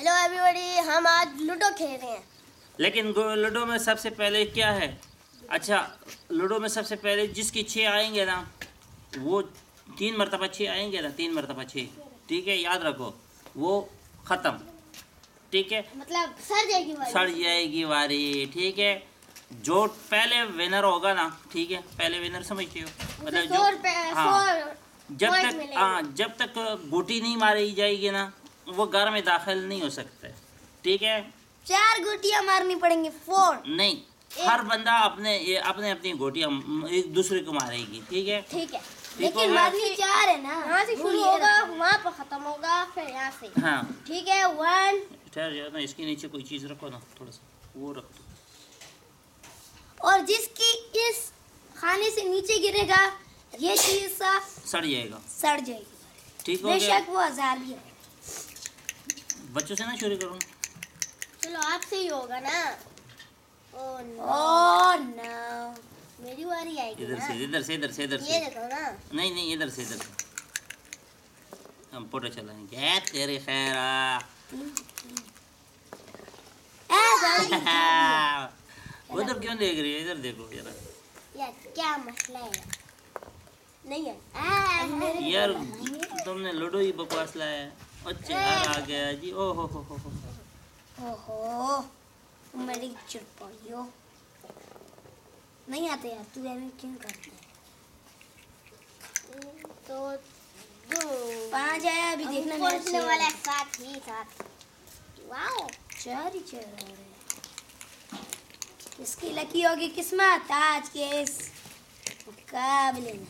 Hello everybody हम आज ludo खेल रहे हैं। लेकिन लूडो में सबसे पहले क्या है? अच्छा लूडो में सबसे पहले जिसकी छः आएँगे ना वो तीन मरतबा छः आएँगे ना? तीन मरतबा छः ठीक है याद रखो वो ख़त्म। ठीक है? मतलब सर जाएगी सड़ जाएगी वारी। ठीक है? जो पहले विनर होगा ना ठीक है? पहले विनर समझते हो? मतलब जो हाँ। जब तक हाँ जब तक गोटी नहीं मारी जाएगी ना वो घर में दाखिल नहीं हो सकते। ठीक है? चार गोटियाँ मारनी पड़ेंगी फोर। नहीं हर बंदा अपने ये अपने अपनी गोटियाँ एक दूसरे को मारेगी ठीक है? ठीक है। लेकिन मारनी चार है ना? यहाँ से शुरू होगा वहाँ पर खत्म होगा फिर यहाँ से। हाँ। ठीक है वन। ठहर जाओ ना इसके नीचे कोई चीज़ रखो ना थोड़ा सा वो रख। दो और जिसकी इस खाने से नीचे गिरेगा ये चीज़ सा सड़ जाएगा। सड़ जाएगी। ठीक हो गया। बेशक वो हज़ार भी है। बच्चों से ना शुरू करूँ। चलो आपसे ही होगा ना। ओ नो नो मेरी बारी आएगी इधर से इधर से इधर से इधर ये से। देखो ना। नहीं नहीं इधर से इधर से। हम फ़ोटो चलाएँगे। ए, तेरे खैरा। उधर क्यों देख रही है? इधर देखो जरा। यार क्या मसला है? नहीं है। मेरे यार तुमने लूडो ही बकवास लाया है। अच्छा आ गया जी। ओ हो हो हो हो। ओहो मेरी नहीं आते यार तू ऐसे क्यों करते? है तो दो। पाँच आया अभी देखना मेरा वाला साथ ही साथ। वाओ। चार ही चार रहे किसकी लकी होगी किस्मत आज के इस मुकाबले में।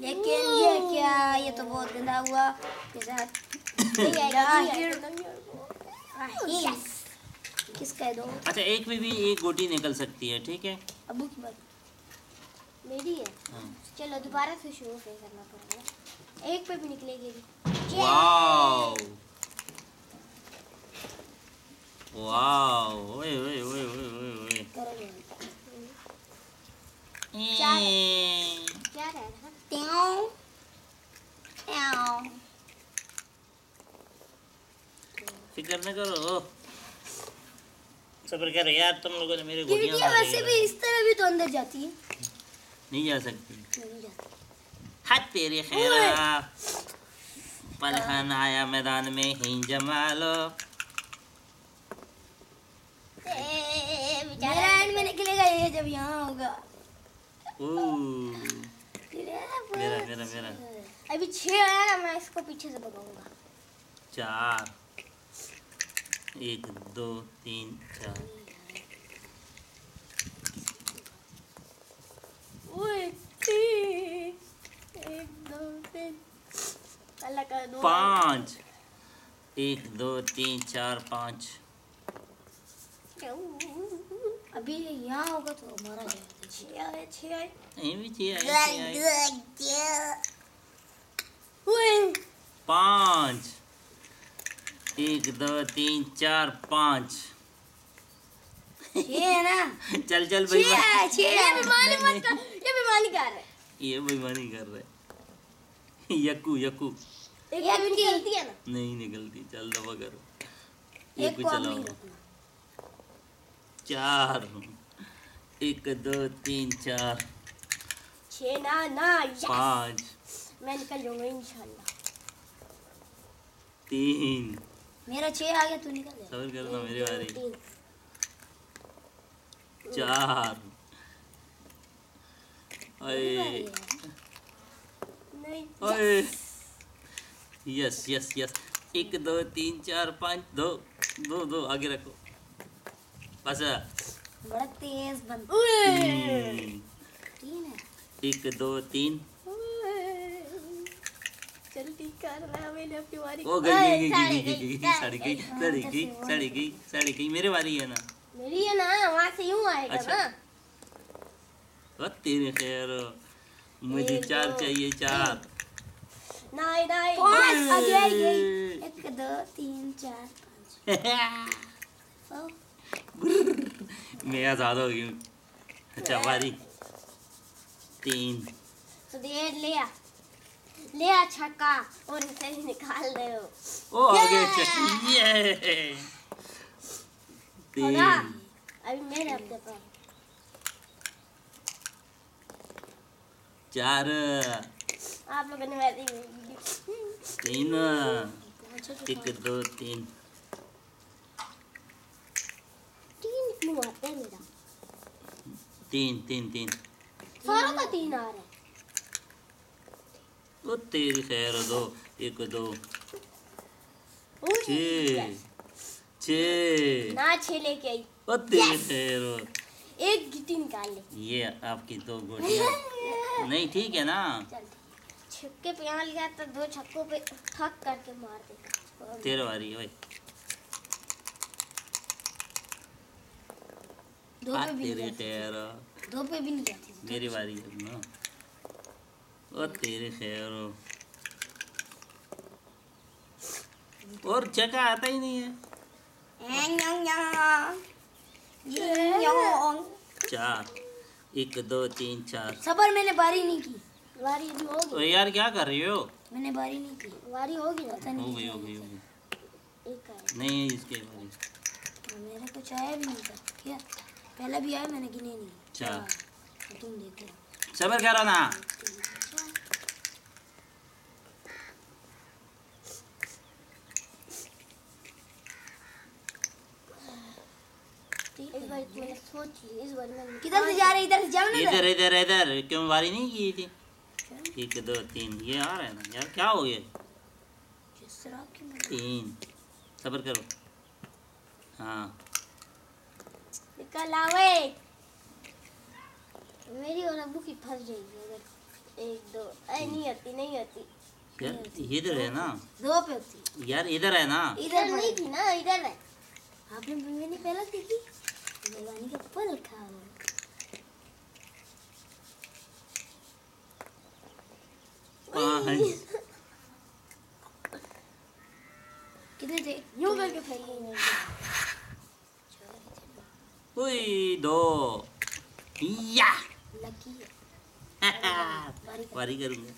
लेकिन ये क्या? ये तो बहुत गंदा हुआ। के साथ नहीं आएगा नहीं ज़ाहिर आएगा रहीम। किसका है दो? अच्छा एक में भी एक गोटी निकल सकती है ठीक है? अबू की बात। मेरी है? हाँ। चलो दोबारा से शुरू से करना पड़ेगा। एक पे भी निकलेगी। वाओ वाओ ओए ओए ओए ओए ओए। ए, क्या रह ट्याऊ, ट्याऊ। फ़िक्र न करो सब्र करो यार तुम लोगों ने मेरे गिरटियाँ वैसे भी इस तरह भी तो अंदर जाती है नहीं जा सकती नहीं जाती हाथ तेरे खैरा पलहन आया मैदान में ही जमा लो मेरा एंड में निकलेगा ये जब यहाँ होगा मेरा मेरा मेरा अभी छह आया ना मैं इसको पीछे से भगाऊँगा चार एक दो तीन चार पाँच एक दो तीन चार पाँच अभी यहाँ होगा तो हमारा पाँच एक दो तीन चार पाँच ये है ना चल चल भाई है ये है मत कर रहे ये बेईमानी कर रहे यक्कू यक्कू एक निकलती है ना नहीं निकलती चल दबा करो ये चलाओ चार एक दो तीन चार छह ना ना! पाँच मैं निकल जाऊँगा इंशाल्लाह। तीन। मेरा छह आ गया तू निकल सबर करना मेरी बारी। चार। नहीं ओए यस यस यस एक दो तीन चार पाँच दो दो दो आगे रखो। बस बड़ा तेज बन तीन। है। एक दो तीन। जल्दी कर रहा मैंने अपनी बारी ओ गई गई गई गई गई गई सड़ी गई सड़ी गई। सड़ी गई मेरे बारी है ना। मेरी है ना वहाँ से यूँ आएगा अच्छा। ना। ओ तेरे खैर मुझे चार चाहिए चार। नहीं नहीं पाँच। आ गया ये एक दो तीन चार पाँच। ओ, मैं आज़ाद हो हूँ। अच्छा बारी। तीन। तो डेढ़ लिया ले आ छक्का और इसे निकाल दे ओ आगे चल ये तीन। अभी मेरे अपने चार। आप लोगों ने तीन। एक दो तीन। तीन क्यों आते हैं मेरा तीन तीन तीन। सारों का तीन आ रहा है ओ तेरी खैर दो एक दो छः छः ना छे लेके आई ओ तेरी खैर एक गिट्टी निकाल ले ये आपकी दो गोटियाँ नहीं ठीक है ना छक्के पे यहाँ लिया तो दो छक्कों पे ठक करके मार देगा तेरे वारी ओए दो आ पे भी नहीं खैर। दो पे भी नहीं जाती मेरी बारी है ना ओ तेरी खैर। और चका आता ही नहीं है। चार एक दो तीन चार। सबर मैंने बारी नहीं की। ओ होगी। यार क्या कर रही हो? मैंने बारी नहीं की। वारी होगी ना पता हो गई हो गई हो गई एक है। नहीं इसके बारी। मेरा कुछ आया भी नहीं था क्या? पहला भी आया मैंने गिने नहीं। चार। हाँ, तुम देखो। सबर करो ना तीन, चार। इस बार मैंने सोच ली इस बार मैंने किधर से जा रहे इधर से जाओ ना इधर इधर। इधर क्यों बारी नहीं की थी? एक दो तीन ये आ रहा है ना। यार क्या हो गया? जिस तरह की तीन। सबर करो। हाँ। निकल आवे। मेरी और अबू की फंस जाएगी अगर एक दो अरे नहीं आती नहीं आती। यार इधर है ना। दो पे होती। यार इधर है ना। इधर नहीं थी ना इधर है। आपने मैंने पहला देखी जवानी का पल खाओ पाँच कितने थे? यूँ करके फेंकी नहीं उई दो या बारी करूँगा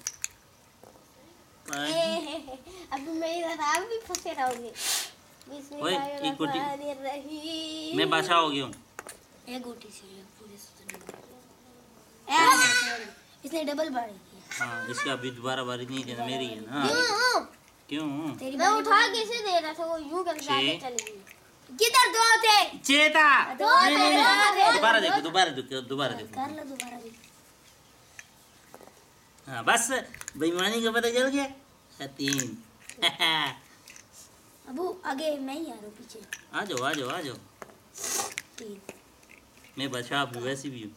अभी मैं इधर आप भी फंसे रहोगे ओए, एक गुटी। मैं बादशाह हो गया हूँ एक गोटी से पूरे इसने डबल बारी की हाँ इसका अभी दोबारा बारी नहीं देना मेरी है ना क्यों तेरी मैं उठा कैसे दे रहा था वो यूँ करके। आगे चली गई किधर दो थे चेता दो थे। दो थे। दोबारा देखो दोबारा देखो दोबारा कर लो दोबारा भी हाँ बस बेईमानी का पता चल गया। हाँ, तीन। अबू आगे मैं ही आ रहा हूँ पीछे। आ जाओ आ जाओ आ जाओ। तीन। मैं बादशाह भी वैसी भी हूँ।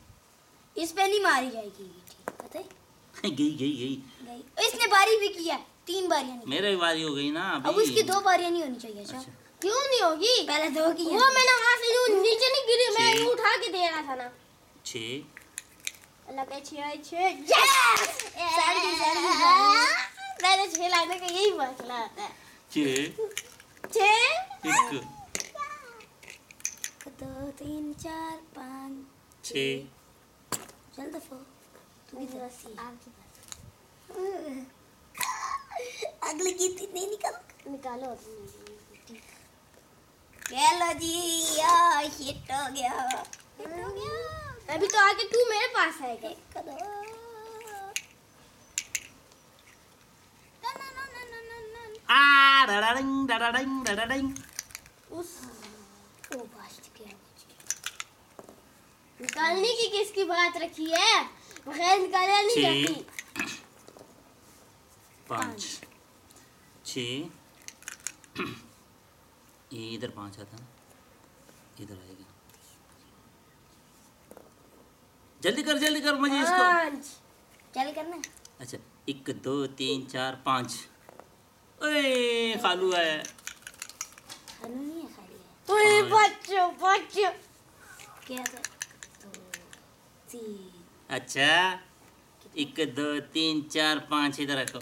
इस पे नहीं मारी जाएगी पता है? गई गई गई। गई। इसने बारी भी किया तीन बारियाँ मेरा भी बारी हो गई ना अब इसकी दो बारियाँ नहीं होनी चाहिए अच्छा। अच्छा। क्यों नहीं होगी? पहले दो की वो मैंने वहाँ से यूँ नीचे नहीं गिरी मैं। यूँ उठा के दे रहा था ना। छः अल्लाह का छः छः यस सर की सर की मैंने छः लाने का यही मसला आता है। छः छः एक। दो तीन चार पाँच छः चल दफो तू भी बस दस आपके पास अगले की नहीं निकल। निकालो। चलो जी हिट हो गया हिट हो गया अभी तो आगे तू मेरे पास आएगा। आ डडाडिंग डडाडिंग डडाडिंग उस ओ बच गया निकालने की किसकी बात रखी है बगैर निकाले नहीं पाँच छः ये इधर पाँच आता ना इधर आएगा। जल्दी कर जल्दी कर मुझे इसको। पाँच। चल करना अच्छा एक दो तीन चार पाँच। ओए खालू है। खानू नहीं है खाली है। ओए बच्चों बच्चों। क्या था? अच्छा एक दो तीन चार पाँच इधर रखो।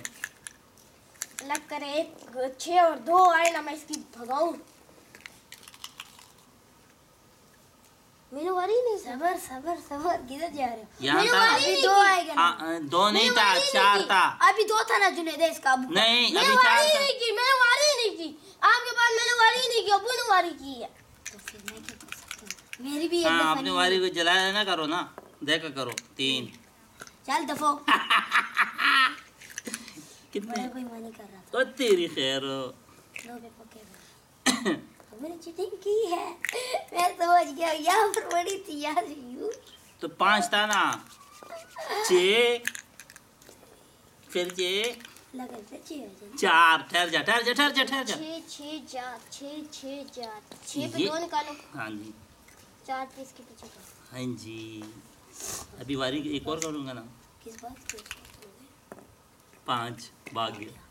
लग करे एक छः और दो आए ना मैं इसकी भगाऊं। मेरे वारी नहीं सबर सबर सबर किधर जा रहे हो? यहाँ था। अभी दो आएगा ना। हाँ, दो नहीं था चार था। अभी दो था ना जुनेद इसका अबू नहीं अभी चार था। नहीं की मैंने वारी नहीं की आपके पास मैंने वारी नहीं की अबू ने वारी की है। तो फिर मैं क्या कर सकता हूँ? मेरी भी हाँ अपनी वारी को जलाया ना करो ना। देखा करो तीन। चल दफो। कितने? कोई मनी कर रहा था। तेरी खैर हो। पे हमने चीटिंग की है मैं समझ गया यहाँ पर बड़ी थी यार यू तो पाँच था ना छ। फिर छ। चार। ठहर जा ठहर जा ठहर जा ठहर जा। छः छः चार छः छः चार छः पे दो निकालो। हाँ जी। चार पे इसके पीछे हाँ जी। अभी वारी एक और करूँगा ना। किस बात पाँच। भाग गया।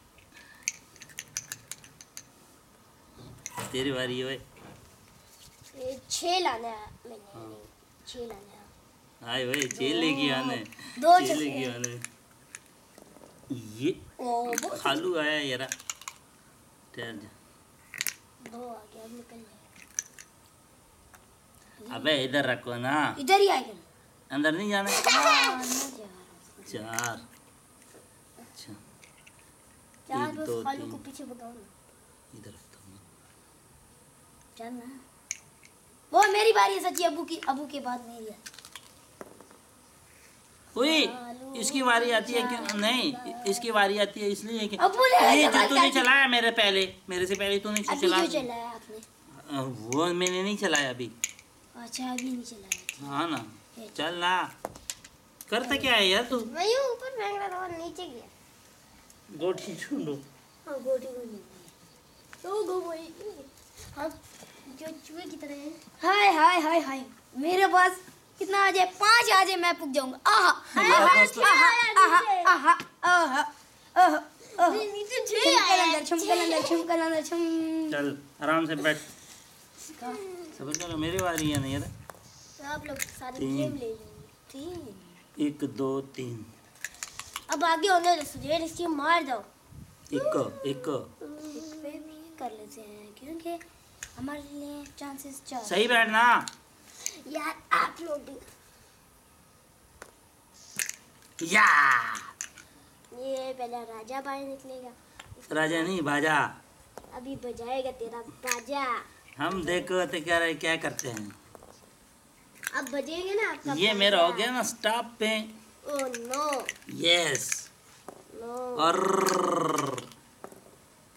तेरी बारी है ये छः लाना है मैंने। हाँ। नहीं, छः लाना है भाई जेल लेके आने। दो चले लेके आने। ये ओ बहुत खालू आया यारा। ठहर जा। दो आ गया निकल जाए अबे इधर रखो ना। इधर ही आएगा। ना अंदर नहीं जाना। हाँ, हूँ। चार। अच्छा। चार एक, बस खालू को पीछे भगाओ ना। इधर। रखता हूँ चल ना वो मेरी बारी है सच्ची अबू की अबू के बाद मेरी है। ओए इसकी बारी आती है क्यों नहीं इसकी बारी आती है इसलिए कि ये जो तूने चलाया मेरे पहले मेरे से पहले तूने अभी चला? जो चलाया आपने? वो मैंने नहीं चलाया अभी। अच्छा अभी नहीं चलाया। हाँ ना चल ना। करता क्या है यार तू? मैं यूँ ऊपर फेंक रहा था नीचे गया। गोटी ढूंढो। हाँ गोटी को नहीं तो गो वही हम जो चूहे की तरह हैं। हाय हाय हाय हाय। मेरे पास कितना आ जाए पाँच आ जाए मैं पुग जाऊँगा। आहा आहा आहा आहा आहा आहा आहा आहा नीचे छः छिमकल आया अंदर छिमकल अंदर छिमकल चल आराम से बैठ। सबर करो मेरी बारी है नहीं यार तो आप लोग सारे गेम ले लेंगे। तीन। एक दो तीन। अब आगे होने दो सुजेर इसकी मार दो। एक एक। पे भी कर लेते हैं क्योंकि हमारे लिए चांसेस चार सही बैठना। यार आप लोग भी। या। ये पहले राजा बाहर निकलेगा। राजा नहीं बाजा। अभी बजाएगा तेरा बाजा। हम देखो तो क्या रहे क्या करते हैं। अब बजेंगे ना आपका ये मेरा हो गया ना स्टॉप पे। ओ नो यस नो और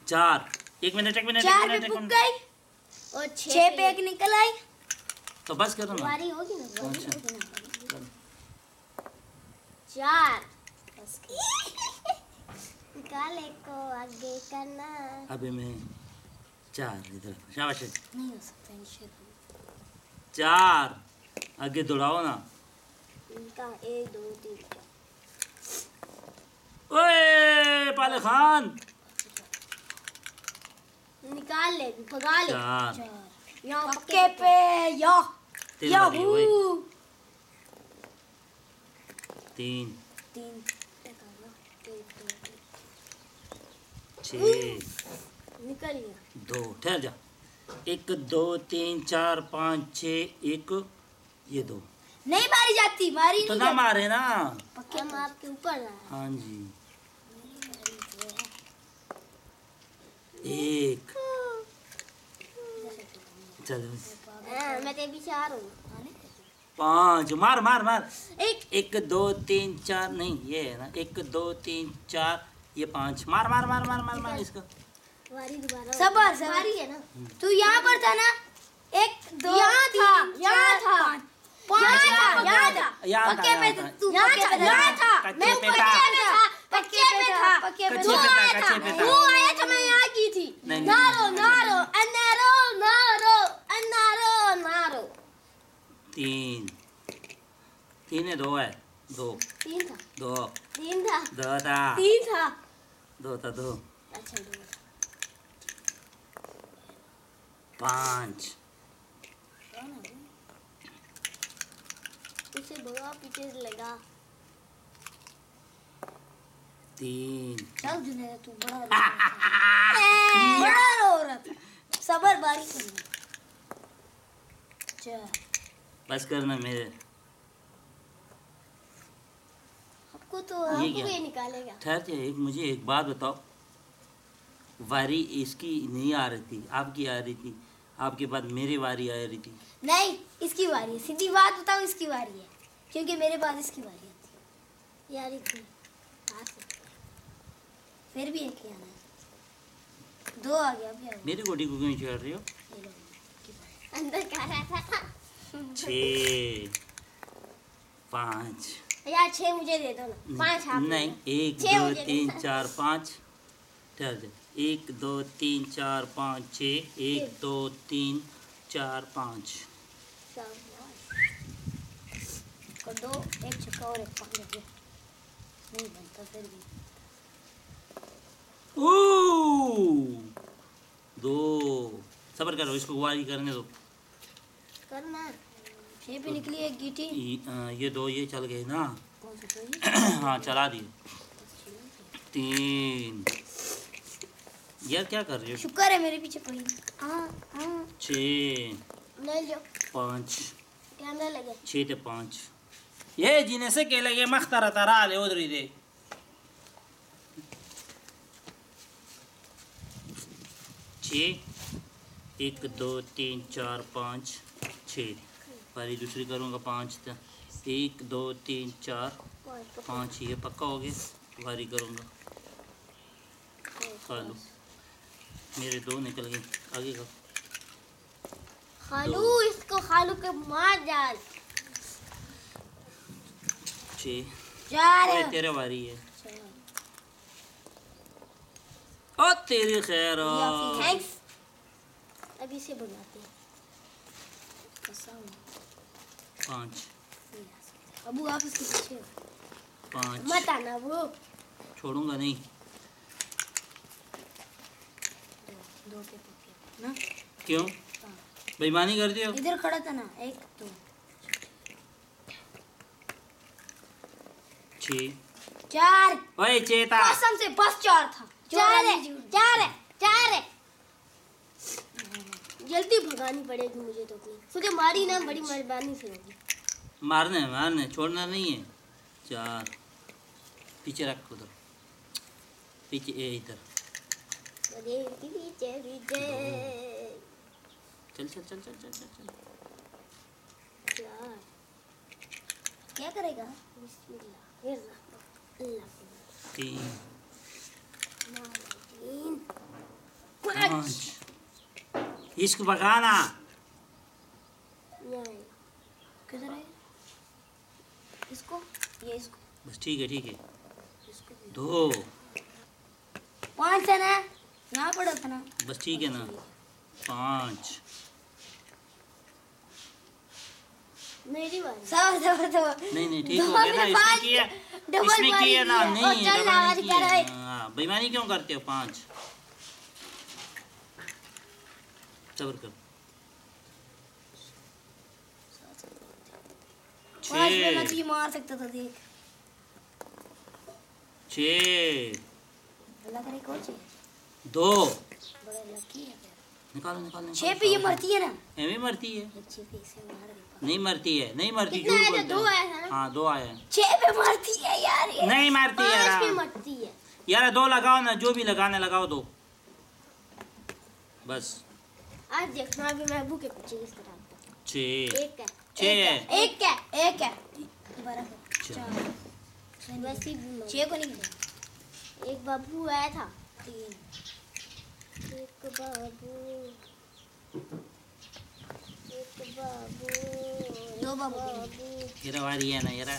चार। एक मिनट एक मिनट एक चार मिनट एक मिनट। और छह पे एक निकल आई तो बस करो ना। बारी होगी ना? बारी अच्छा। होगी ना? चार। निकाले को आगे करना। अभी मैं चार इधर शाबाश। नहीं हो सकता चार। आगे दौड़ाओ ना। इनका एक दो तीन ओए पाले खान निकाल ले भगा ले। चार। यहाँ पक्के पे। या है, याहू। तीन। तीन। निकालो दो छ। निकल गया। दो। ठहर जा। एक दो तीन चार पाँच छ एक। ये दो। नहीं मारी जाती मारी तो ना मारे ना। पक्के हम आपके ऊपर हाँ। जी। एक चलो। हाँ, मैं तेरे पीछे आ रहा हूँ। पाँच। मार मार मार। एक। एक दो तीन चार। नहीं ये है ना। एक दो तीन चार। ये पाँच। मार मार मार मार मार मार इसको। बारी दोबारा सबर, सबर। है ना? तू यहाँ पर था ना? एक दो यहाँ था, यहाँ था। पाँच। था यहाँ था। पक्के पे था, था। तू यहाँ पक्के था, यहाँ था। मैं पक्के था। पे था। पक्के पे था पक्के पे तू था, तू था। आया था। नहीं, नारो नारो अनारो नारो अनारो नारो तीन तीन है दो है दो तीन था दो तीन था दो था तीन था दो था दो अच्छा दो पाँच पीछे भगा पीछे लगा तीन। चल जुनेद तू बड़ा रो रहा था। बड़ा रो रहा था। सबर बारी कर बस करना मेरे। आपको तो ये आपको क्या? ये निकालेगा। ठहर जा एक मुझे एक बात बताओ। वारी इसकी नहीं आ रही थी आपकी आ रही थी। आपके बाद मेरी वारी आ रही थी। नहीं इसकी वारी है। सीधी बात बताऊँ इसकी वारी है। क्योंकि मेरे बाद इसकी यार इतनी है। हाँ से। फिर भी एक ही आना है। दो आ गया अभी मेरी गोटी को क्यों छेड़ रही हो। अंदर का रहा था? छ। पाँच। यार छह मुझे दे दो ना। पाँच आप नहीं एक दो तीन चार पाँच। ठहर एक दो तीन चार पाँच छ। एक दो तीन चार पाँच। दो एक छक्का और एक पाँच नहीं बनता फिर भी। दो। सबर करो इसको वारी करने दो। करना। छः पे निकली एक गीटी। ये दो ये चल गए ना। तो ये? हाँ चला दिए। तीन। यार क्या कर रहे हो? शुक्र है मेरे पीछे कोई नहीं। हाँ हाँ। छ। पाँच। छः ते पाँच। ये जीने से के लगे मख्तारा तारा ले उधर ही दे। छ एक दो तीन चार पाँच छः पारी दूसरी करूँगा पाँच त एक दो तीन चार पाँच ये पक्का हो गया? वारी करूँगा। खा लो। मेरे दो निकल गए। आगे का। खालू इसको खालू के मार डाल। छः तेरे वारी है। ओ तेरी खैर हो। थैंक्स अभी से बनाते हैं पाँच। अबू आप इसके पीछे। पाँच मत आना वो छोड़ूँगा नहीं दो दो के पक्के ना क्यों। बेईमानी कर दियो इधर खड़ा था ना एक दो छ चार ओए चेता कसम से बस चार था चार है चौरासी चार है चार है जल्दी भगानी पड़ेगी मुझे तो अपनी। मुझे मारी ना बड़ी मेहरबानी से होगी। मारने मारने छोड़ना नहीं है। चार। पीछे रख उधर। पीछे ए इधर। अरे पीछे पीछे। चल चल चल चल चल चल चल। चार। क्या करेगा? बिस्मिल्लाह अल्लाह। तीन। पाँच पाँच इसको भगाना नहीं किधर है इसको ये इसको बस ठीक है ठीक है। दो पाँच है ना यहाँ पड़ा था ना बस ठीक है ना पाँच मेरी बारी सब सब सब नहीं नहीं ठीक हो गया ना इसमें किया इसमें किया ना है, नहीं। हाँ, बेईमानी क्यों करते हो पाँच सबर कर छ मार सकता था देख। छ दो। निकालो निकालो छः पे ये मरती है ना? मरती है। नहीं मरती है नहीं मरती कितना झूठ बोलते दो। आया ना? हाँ दो आया है। छः पे मरती है यार नहीं मारती है यार। मरती है। यार दो लगाओ ना जो भी लगाने लगाओ दो। बस। आज देखना अभी मैं अबू के पीछे किस तरह आता हूँ। छ एक है छः है एक है एक है। बराबर। चार। चार। वैसे भी छः को नहीं मिला एक बाबू आया था तीन। एक बाबू। एक बाबू दो बाबू। तेरा वारी है ना यार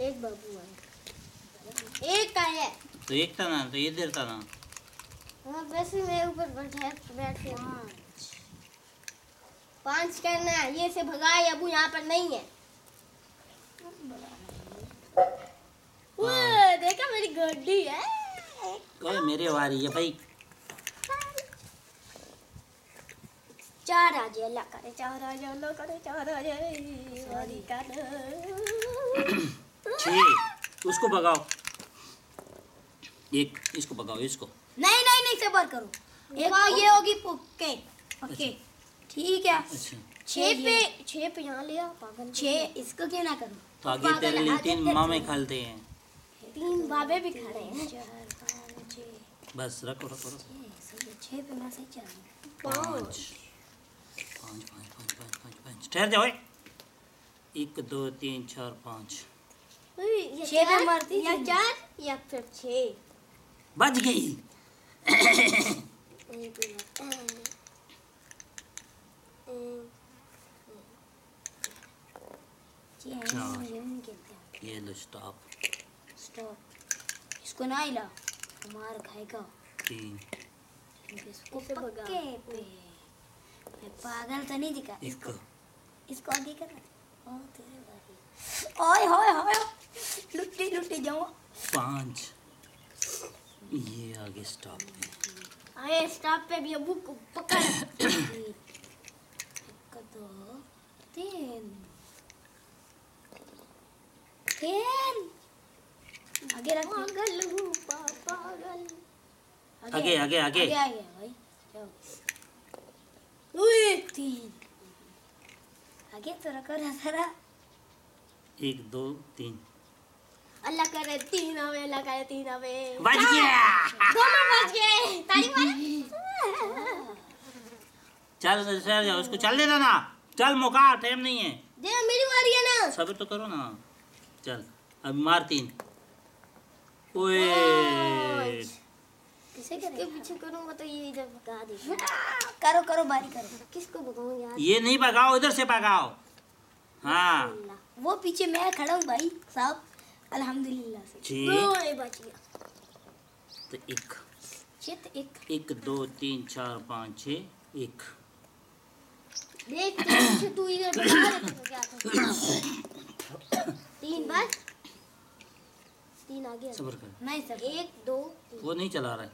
एक बाबू आया। एक आया। तो एक था ना तो ये देर था ना। हाँ वैसे मैं ऊपर बैठा बैठ के पाँच करना है ये से भगाए अबू यहाँ पर नहीं है। वो देखा मेरी गड्डी है। ओए मेरे वारी है भाई। चार आ जाए अल्लाह करे चार आ जाए अल्लाह करे चार आ जाए वारी का छ उसको भगाओ। एक इसको भगाओ इसको। नहीं नहीं नहीं सबर करो। एक ये होगी पुक्के ओके ठीक है। अच्छा। छः पे छः पे यहाँ लिया पागल छः इसको क्यों ना करूँ? तो आगे तेरे लिए तीन मामे खालते हैं। तीन बाबे भी हैं। चार पाँच छः बस रखो रखो रखो। छः है पे मैं सही चल रहा पाँच। पाँच पाँच पाँच पाँच पाँच पाँच। ठहर जाओ एक दो तीन चार पाँच। छः पे मारती या चार? या फिर छः बच गई। ये लो स्टॉप स्टॉप इसको ना हिला। मार खाएगा। तीन। इसको पक्के पे। मैं पागल तो नहीं दिखा। एक इसको आगे कर ओ तेरे बारी। ओए होए होए लुट्टी लुट्टी जाऊँ पाँच। ये आगे स्टॉप पे आए स्टॉप पे भी अबू को पकड़। एक दो तीन। तीन। आगे रख। पागल हूँ पागल। आगे आगे आगे। आगे आगे भाई उई, तीन। आगे तो रखो ना जरा। एक दो तीन। अल्लाह करे तीन आवे अल्लाह करे तीन आवे बच गया। दोनों बच गए। ताली मार। चल ठहर जाओ उसको चल देना ना। चल मौका टाइम नहीं है। दे मेरी बारी है ना। सब्र तो करो ना। चल अब मार तीन। ओए। किसे करें पीछे करूँगा तो ये इधर भगा देगा। करो करो बारी करो। किसको भगाऊं यार? ये नहीं भगाओ इधर से भगाओ। हाँ। वो पीछे मैं खड़ा हूँ भाई साहब। अल्हम्दुलिल्लाह से गया तो एक। चित एक। एक दो तीन चार पाँच छ एक। देख पीछे तू इधर भगा दे तो क्या था तीन बस तीन आ। गया सब्र कर। नहीं सर। एक दो तीन। वो नहीं चला रहा है।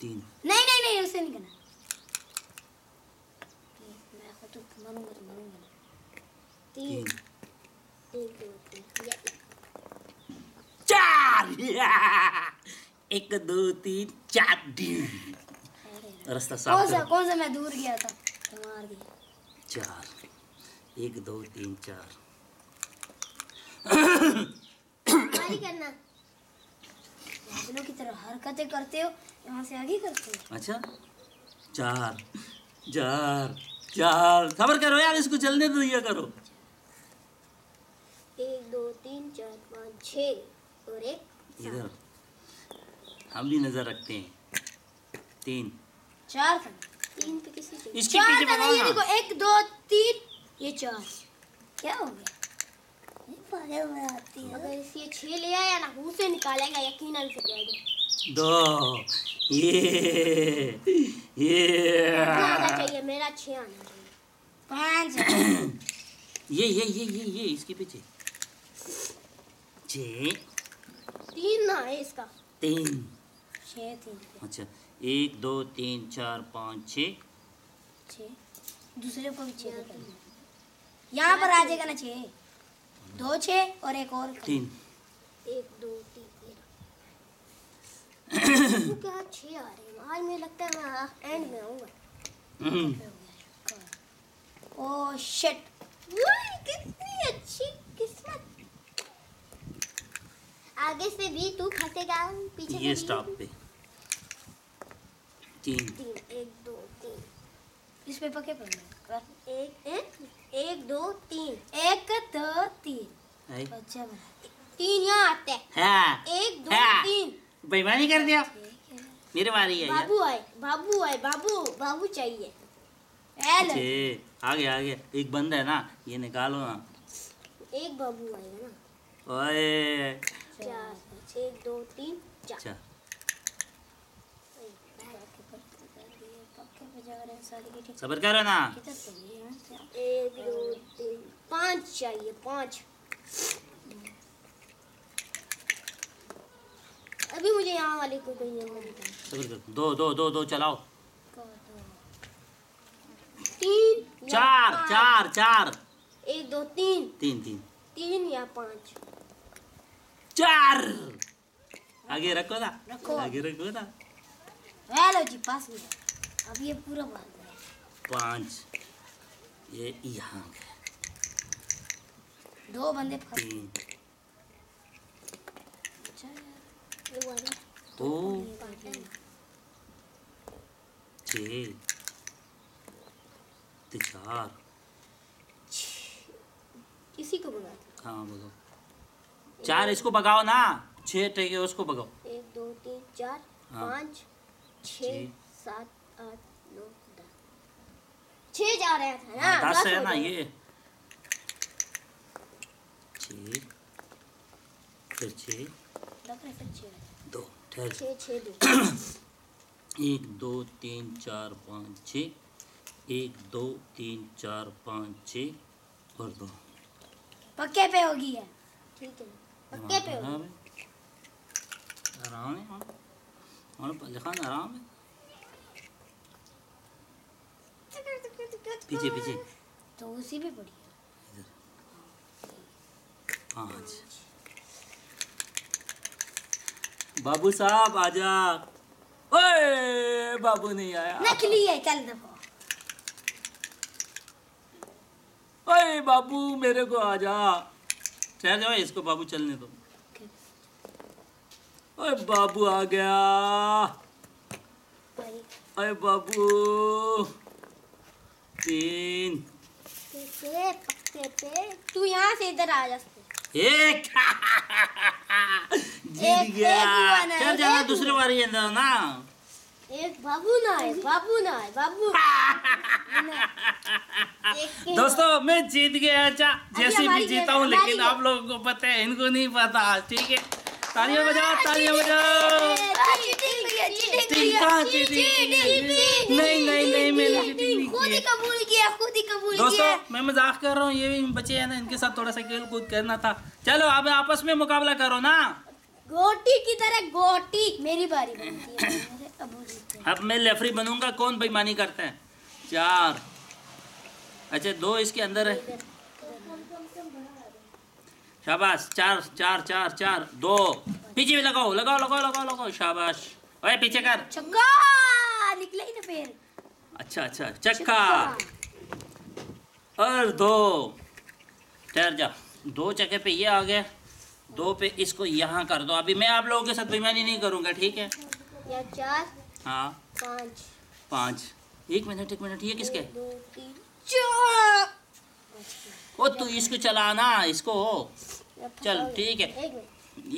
तीन। नहीं नहीं नहीं उसे नहीं करना। मैं खुद तो मानूँगा तो मानूँगा नहीं। तीन। एक दो चार एक दो तीन चार अरे रास्ता कौन सा कौन सा मैं दूर गया था? चार। एक दो तीन चार। करना। की तरह हरकतें करते हो यहाँ से आगे करते हो। अच्छा? चार चार चार। खबर करो यार इसको चलने तो दिया करो। एक दो तीन चार पाँच छः। और एक इधर। हम भी नज़र रखते हैं। तीन। चार तीन पे किसी इसके चार पीछे ये देखो एक दो तीन। ये चार। क्या हो गया? पागल में आती है। अगर इसे छः ले आया ना मुँह से निकालेगा यकीनन से दो। ये ये। आना चाहिए मेरा छः आना चाहिए। पाँच ये ये ये ये ये इसके पीछे। छ तीन ना है इसका। तीन। छः तीन अच्छा एक दो तीन चार पाँच छ दूसरे को भी छः यहाँ पर आ जाएगा ना छः दो छः और एक और। तीन। एक दो तीन क्या छः आ रहे हैं। आज मुझे लगता है मैं एंड में आऊँगा। हम्म, ओ शिट कितनी अच्छी किस्मत आगे से भी तू फंसेगा पीछे ये स्टॉप पे। तीन। तीन एक दो तीन। इस पे पके पर कर एक एक एक दो तीन। एक दो तीन। है। अच्छा तीन यहाँ आते हैं। हाँ। एक दो हाँ। तीन। बेईमानी कर दिया। मेरे बारी है बाबू आए बाबू आए बाबू बाबू चाहिए। आ गया आ गया एक बंद है ना ये निकालो ना। एक बाबू आएगा ना। ओए। चार एक दो तीन चार कर सबर ना एक दो तीन पाँच चाहिए पाँच अभी मुझे यहाँ वाले को कोई नहीं मिलता सबर करो। दो दो दो दो चलाओ। तीन चार चार चार। एक दो तीन। तीन तीन। तीन या पाँच। चार आगे रखो ना। रखो। आगे रखो ना। हेलो जी पास गया अब ये पूरा भाग गया। पाँच। ये यहाँ गया दो बंदे तीन। अच्छा दो। छ। ते चार। इसी को भगा हाँ? भगाओ चार इसको भगाओ ना। छः ठीक है उसको भगाओ। एक दो तीन चार हाँ। पाँच छ छः। सात आठ नौ दस। छह जा रहा था ना? हाँ, दस है ना ये। छ फिर छ। दो ठहर। छः छः दो। एक दो तीन चार पाँच छ एक दो तीन चार पाँच छ और दो। पक्के पे होगी है ठीक है। पक्के पे हो। हाँ आराम है हाँ और पहले आराम है। पीछे पीछे। तो उसी पे पड़ी है। पाँच बाबू साहब आजा। ओए बाबू नहीं आया। नकली है चल दफो ओए बाबू मेरे को आजा। ठहर जाओ इसको बाबू चलने दो। ओए बाबू आ गया। अरे बाबू। तीन। तू यहाँ से इधर आ जा। एक। जीत गया। चल जाना दूसरे बारी अंदर ना। एक बाबू ना है बाबू ना है बाबू दोस्तों मैं जीत गया अच्छा जैसे भी जीता हूँ लेकिन आप लोगों को पता है इनको नहीं पता ठीक है तालियाँ बजाओ तालियाँ बजाओ है। नहीं नहीं नहीं मैंने खुद ही कबूल किया खुद ही कबूल दोस्तों मैं मज़ाक कर रहा हूँ ये भी बच्चे हैं ना इनके साथ थोड़ा सा खेल कूद करना था चलो अब आपस में मुकाबला करो ना गोटी की तरह गोटी मेरी बारी बनती है अबू मैं लेफरी बनूँगा कौन बेईमानी करते है? चार। अच्छा दो इसके अंदर है। शाबाश चार चार चार चार दो। पीछे भी लगाओ लगाओ लगाओ लगाओ लगाओ। शाबाश। ओए पीछे कर। निकले ही ना फिर। अच्छा अच्छा चक्का। और दो। ठहर जा। दो चक्के पे ये आ गया दो पे इसको यहाँ कर दो। अभी मैं आप लोगों के साथ बेईमानी नहीं करूँगा ठीक है? या चार हाँ। पाँच। पाँच। एक मिनट एक मिनट ये किसके? दो तीन। चार! ओ तू इसको चलाना इसको। चल, ठीक है।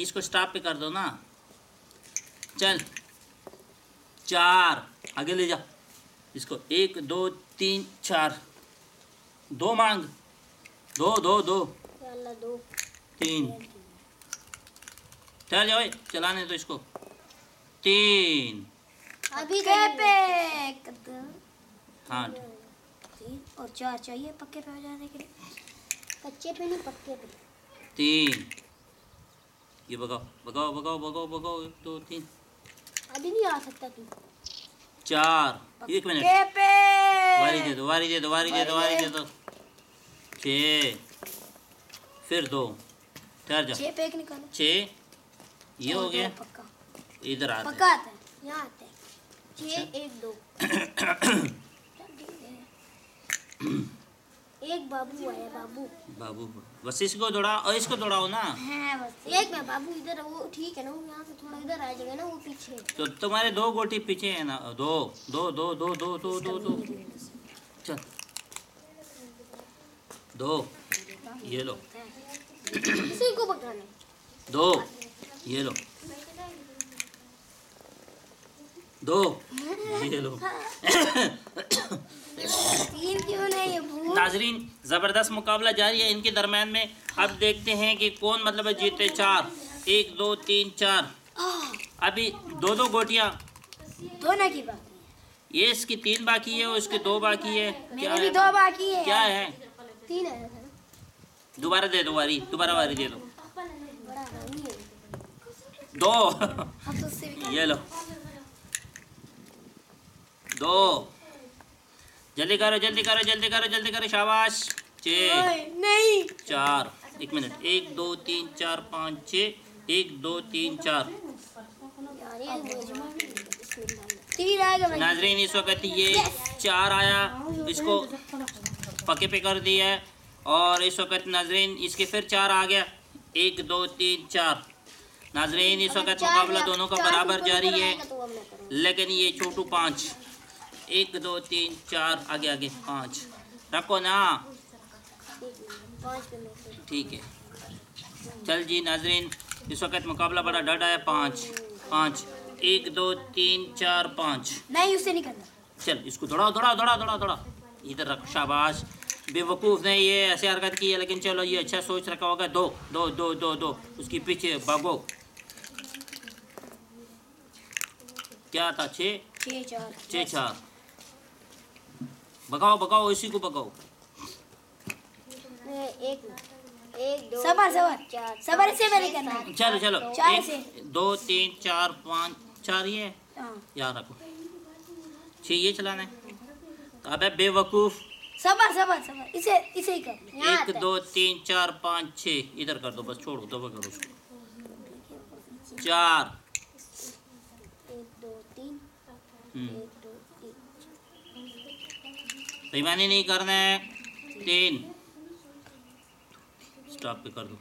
इसको स्टॉप पे कर दो ना। चल। चार। आगे ले जा। इसको एक दो तीन चार। दो मांग। दो दो दो। तीन। चल जाओ चलाने दो इसको। तीन। अभी हाँ। तीन और चार चाहिए पक्के पे हो जाने के लिए। कच्चे पे नहीं पक्के पे। तीन। ये भगाओ भगाओ भगाओ भगाओ भगाओ एक दो तीन। अभी नहीं आ सकता तू। चार। एक मिनट। वारी दे दो वारी दे दो वारी दे दो वारी दे दो। छ। फिर दो। ठहर जा। छह पे एक निकालो। छ। ये हो गया। इधर आते पक्का आता है यहाँ आते हैं। छः एक दो। एक बाबू आया बाबू। बाबू। बस इसको दौड़ाओ और इसको दौड़ाओ ना। है बस। एक में बाबू इधर वो ठीक है ना वो यहाँ से थोड़ा इधर आ जाएगा ना वो पीछे तो तुम्हारे दो गोटी पीछे है ना दो दो दो दो दो दो दो दो। चल। दो। ये लो। इसी को पकड़ना दो। ये लो। दो। ये लो। तीन क्यों नहीं नाजरीन ज़बरदस्त मुकाबला जारी है इनके दरमियान में। अब देखते हैं कि कौन मतलब है जीते चार। एक दो तीन चार। अभी दो दो गोटियाँ। दोनों की बात ये इसकी तीन बाकी है और इसकी दो बाकी है। क्या है? दो बाकी है क्या है? तीन ना दोबारा दे दो वारी। दोबारा वारी दे दो। है दो। तो ये लो। दो। जल्दी करो जल्दी करो जल्दी करो जल्दी करो शाबाश। छ नहीं। चार एक मिनट एक दो तीन चार पाँच छ एक दो तीन चार। नाजरीन इस वक्त ये चार आया इसको पके पे कर दिया है और इस वक्त नाजरीन इसके फिर चार आ गया। एक दो तीन चार। नाजरीन इस वक्त मुकाबला दोनों का बराबर जारी है लेकिन ये छोटू पाँच। एक दो तीन चार आगे आगे पाँच। रखो ना। ठीक है। चल जी नाजरीन इस वक्त मुकाबला बड़ा डट है। पाँच पाँच एक दो तीन चार पाँच। नहीं उससे नहीं करना। चल इसको दौड़ा दौड़ा दौड़ा दौड़ा दौड़ा इधर रख शाबाश। बेवकूफ़ ने ये ऐसे हरकत की है लेकिन चलो ये अच्छा सोच रखा होगा। दो दो दो दो दो। उसके पीछे भागो। क्या था? छः? छः चार। छः चार। भगाओ भगाओ इसी को भगाओ एक एक दो सबर सबर। सबर से मैंने करना। है चलो चलो। चार एक से। दो तीन चार पाँच चार ये? हाँ। याद रखो। छः ये चलाना है। अबे बेवकूफ़। सबर सबर सबर। इसे इसे ही कर। एक दो तीन चार पाँच छः इधर कर दो बस छोड़ो दबा करो उसको। चार। एक दो तीन। हम्म, एक दो तीन नहीं करना है। तीन। स्टॉप पे कर दो।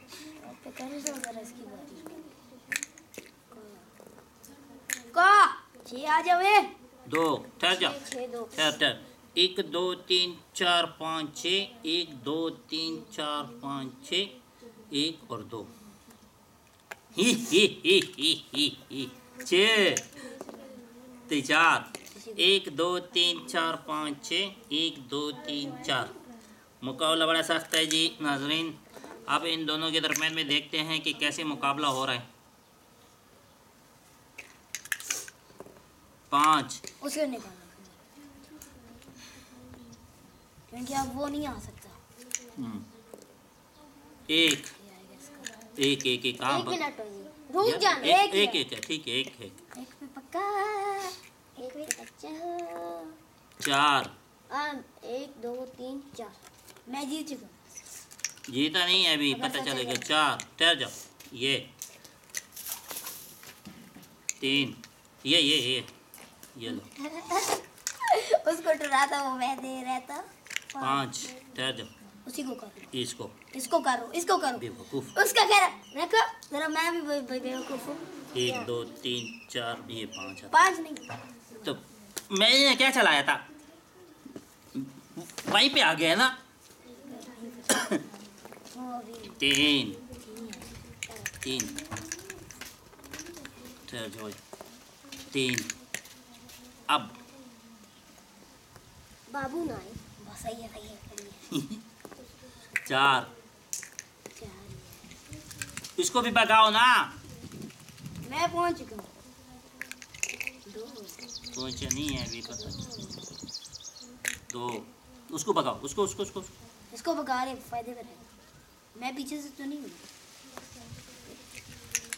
आ दो। ठहर जाओ। ठहर ठहर। एक दो तीन चार पाँच छ एक दो तीन चार पाँच छ एक और दो। ही ही ही ही ही ही। छः चार। एक दो तीन चार पाँच छः। एक दो तीन चार। मुकाबला बड़ा सख्त है जी नाजरीन। अब इन दोनों के दरमियान में देखते हैं कि कैसे मुकाबला हो रहा है। पाँच। उसे क्योंकि अब वो नहीं आ सकता। हम्म, एक। एक एक एक। हाँ एक रुक या- जाना एक एक एक एक है ठीक है एक है। एक पे पक्का। एक पे बच्चा। चार। आम एक दो तीन चार। मैं जीत चुका जीता नहीं है अभी पता चलेगा। चार ठहर जाओ। ये। तीन। ये ये ये। ये लो। उसको डरा था वो मैं दे रहा था। पाँच ठहर जाओ। उसी को करो। इसको। इसको करो इसको करो। बेवकूफ़। उसका कह रहा रखो। जरा मैं भी बेवकूफ़ हूँ। एक दो तीन चार ये पाँच पाँच नहीं। मैंने क्या चलाया था? वहीं पे आ गया ना? तीन। तीन। तीन। अब। बाबू ना सही है सही है चार। इसको भी भगाओ ना। मैं पहुँच चुका हूँ पहुँचा नहीं है अभी पता दो उसको भगाओ उसको उसको उसको। इसको भगा रहे फ़ायदे में रहेगा मैं पीछे से तो नहीं हूँ।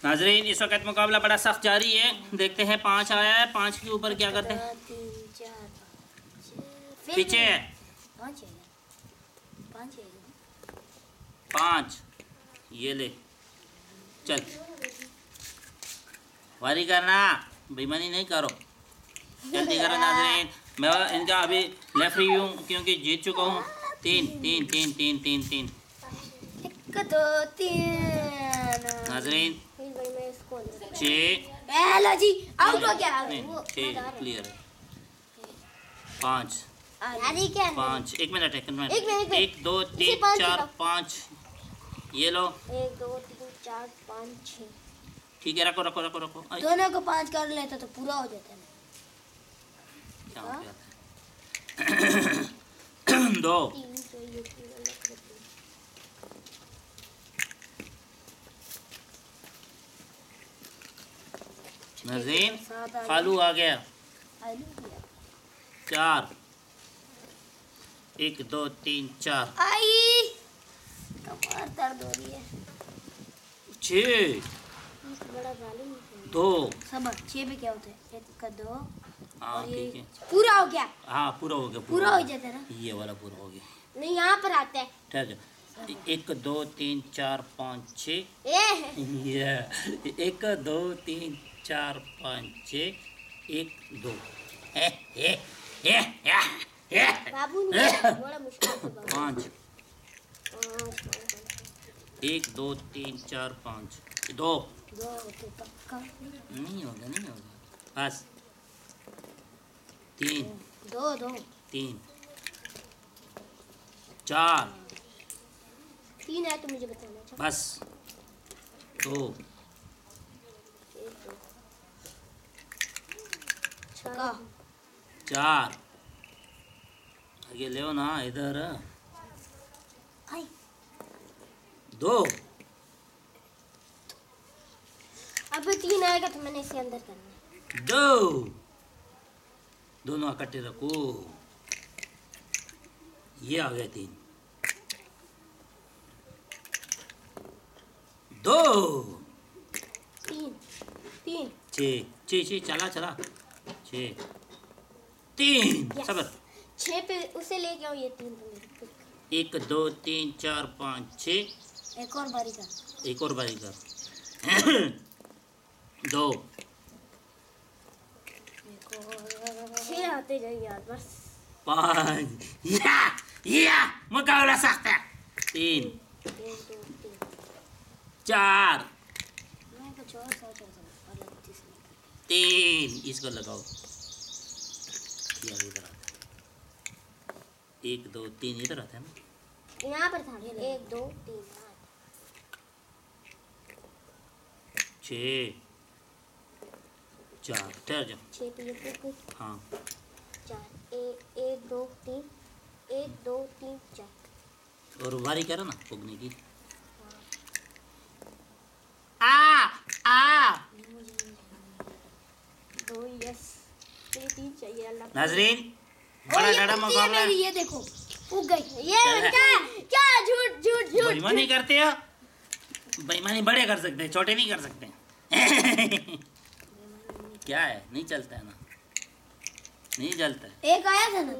नाजरीन इस वक्त मुकाबला बड़ा सख्त जारी है। देखते हैं पाँच आया है पाँच के ऊपर क्या करते हैं। पीछे। है पाँच। ये ले। चल। वारी करना। बेईमानी नहीं करो। जल्दी करो नाजरीन मैं इनका अभी लेफ्री हूँ क्योंकि जीत चुका हूँ। तीन तीन तीन तीन तीन तीन। एक दो तीन। नाजरीन। हो। क्लियर है। पाँच। पाँच। एक मिनट एक मिनट। एक मिनट, एक मिनट। एक दो तीन चार पाँच। ये लो। एक दो तीन चार पाँच छः। ठीक है रखो रखो रखो रखो। दोनों को पाँच कर लेता तो पूरा हो जाता है। दो। करके। नजीम सात आ गया। चार। एक दो तीन चार। आई। कमर दर्द हो रही है। छ। बड़ा दो। सबर छः पे क्या होता है? एक का दो। हाँ ठीक है। पूरा हो गया? हाँ पूरा हो गया पूरा हो गया। जाता है ना ये वाला पूरा हो गया। नहीं यहाँ पर आता है। ठहर जाओ एक दो तीन चार पाँच छ। है। एक दो तीन चार पाँच छ। एक दो। पाँच। एक दो तीन चार पाँच। दो। दो तो पक्का। नहीं होगा नहीं होगा। बस। तीन। दो दो। तीन। चार। तीन है तो मुझे बताना अच्छा। बस। दो। चार। आगे ले ना इधर। दो। अब तीन आएगा तो मैंने इसे अंदर करना दो। दोनों इकट्ठे रखो। ये आ गए तीन। दो। तीन। तीन। छ। छ छ चला चला। छ। तीन. सबर छः पे उसे लेके आओ ये तीन तो। एक दो तीन चार पाँच छ। एक और बारी का एक और बारी कर। दो। एक और। छः या या मुकाबला सख्त है तीन चार तीन इसको लगाओ इधर आता है। एक दो तीन इधर आता है ना यहाँ पर था एक दो तीन छ चार ठहर जाओ ये पे हाँ। चार एक एक दो तीन एक दो तीन चार। और वारी करो ना उगने की। आ आ। दो यस तीन चाहिए अल्लाह नाजरीन बड़ा गड़ा मुकाबला। ये देखो उग गई। ये क्या क्या झूठ झूठ झूठ। बेईमानी करते हो? बेईमानी बड़े कर सकते हैं छोटे नहीं कर सकते। क्या है? नहीं चलता है ना। नहीं चलता है। एक आया था ना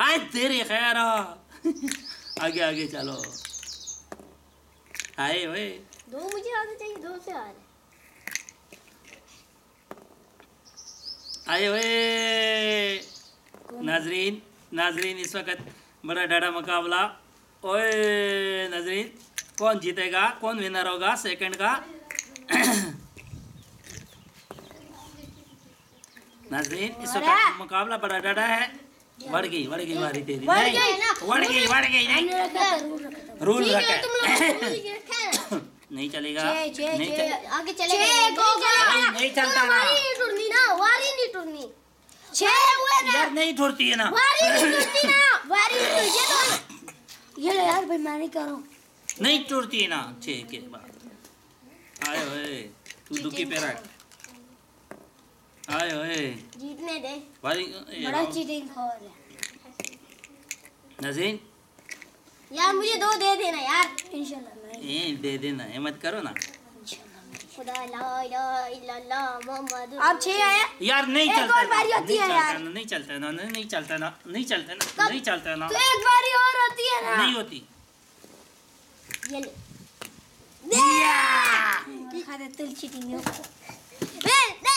आए तेरे खैर आगे आगे चलो। आए ओए दो मुझे आने चाहिए दो से आ रहे। आए ओए नाजरीन नाजरीन इस वक्त बड़ा डाड़ा मुकाबला। ओए नाजरीन कौन जीतेगा? कौन विनर होगा? सेकंड का। नाजरीन इस वक्त मुकाबला बड़ा डाड़ा है। बढ़ गई बढ़ गई मारी तेरी। बढ़ नहीं, गई। बढ़ गई बढ़ गई नहीं। रूल रखा है। नहीं चलेगा। नहीं आगे चले छः गए। को नहीं चलता। ना। वारी नहीं टूटनी ना वारी नहीं टूटनी। छह हुए ना। इधर नहीं ठुरती है ना। वारी नहीं टूटनी ना। तो ये तो ये ले यार भाई मैं नहीं करो नहीं टूटती है ना। छः के बाद। आए ओए तू दुखी पे रख। आए ओए जीतने दे। भाई बड़ा चीटिंग खबर है। नजीन? यार मुझे दो दे देना यार। इंशाल्लाह नहीं दे देना ये मत करो ना। इल्लल्लाह छह आया यार नहीं एक चलता और बारी होती नहीं है चलता यार। ना, नहीं चलता ना नहीं नहीं चलता ना नहीं चलता ना नहीं चलता ना। तो एक बारी और होती है ना। नहीं होती। ये ले। दे! तुल चीटिंग है। वे दे वे दे।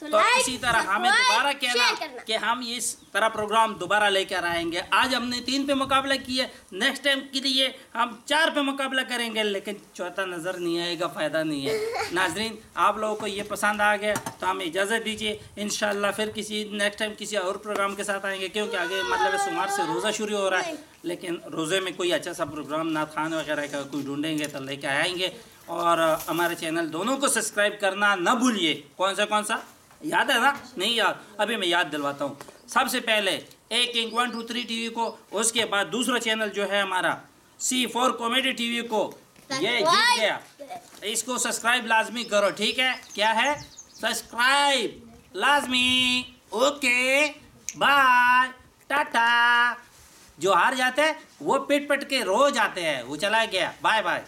तो तो इसी तरह हमें दोबारा कहना कि हम इस तरह प्रोग्राम दोबारा लेकर आएँगे। आज हमने तीन पे मुकाबला किए नेक्स्ट टाइम के लिए हम चार पे मुकाबला करेंगे लेकिन चौथा नज़र नहीं आएगा फ़ायदा नहीं है। नाजरीन आप लोगों को ये पसंद आ गया तो हमें इजाज़त दीजिए। इन फिर किसी नेक्स्ट टाइम किसी और प्रोग्राम के साथ आएँगे क्योंकि आगे मतलब सोमवार से रोज़ा शुरू हो रहा है। लेकिन रोज़े में कोई अच्छा सा प्रोग्राम ना खान वगैरह का कोई ढूंढेंगे तो लेके आएँगे। और हमारे चैनल दोनों को सब्सक्राइब करना ना भूलिए। कौन सा कौन सा? याद है ना? नहीं याद अभी मैं याद दिलवाता हूँ। सबसे पहले a king one two three TV को उसके बाद दूसरा चैनल जो है हमारा सी फोर कॉमेडी टीवी को। ये जीत गया। इसको सब्सक्राइब लाजमी करो ठीक है? क्या है? सब्सक्राइब लाजमी! Okay bye tata! जो हार जाते हैं वो पिट पिट के रो जाते हैं। वो चला गया। Bye bye